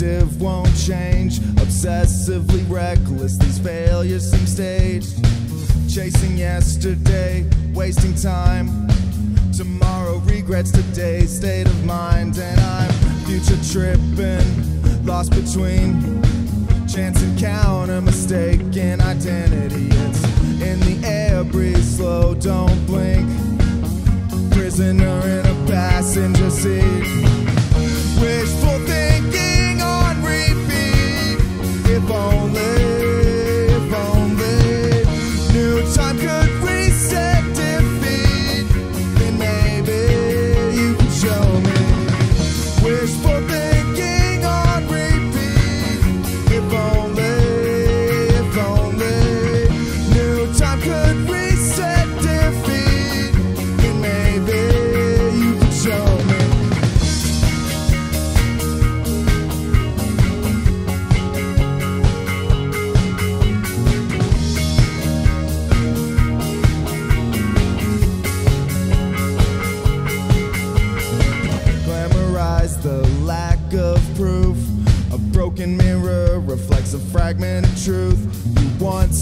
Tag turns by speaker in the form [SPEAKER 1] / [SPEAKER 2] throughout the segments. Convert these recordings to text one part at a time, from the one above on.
[SPEAKER 1] perspective won't change. Obsessively reckless, these failures seem staged. Chasing yesterday, wasting time. Tomorrow regrets today's state of mind, and I'm future tripping, lost between chance encounter, mistaken identity. It's in the air, breathe slow, don't blink. Prisoner in a passenger seat.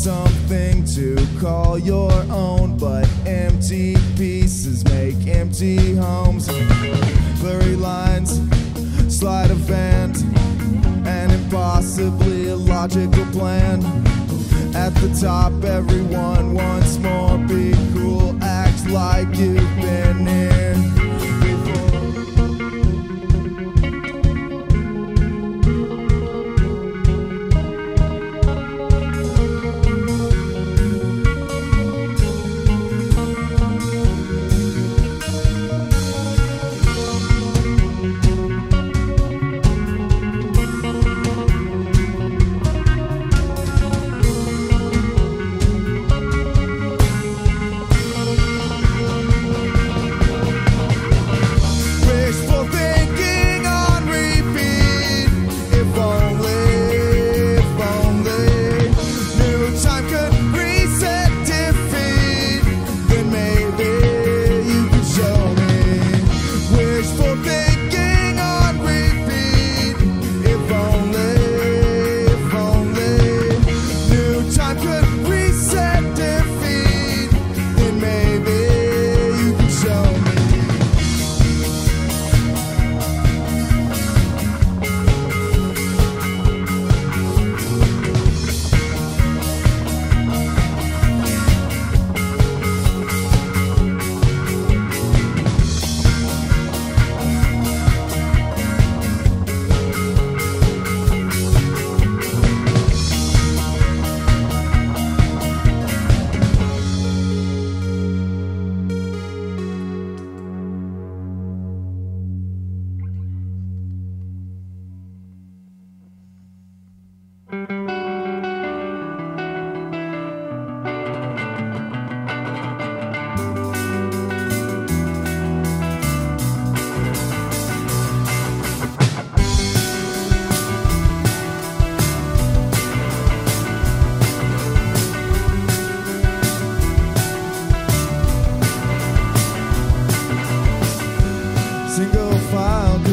[SPEAKER 1] Something to call your own, but empty pieces make empty homes. Blurry lines, sleight of hand, an impossibly illogical plan. At the top, everyone wants more. Be cool,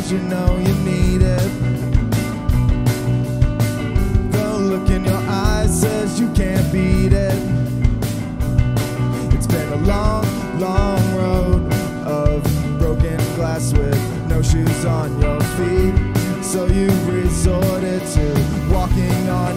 [SPEAKER 1] cause you know you need it. The look in your eyes says you can't beat it. It's been a long, long road of broken glass with no shoes on your feet. So you resorted to walking on.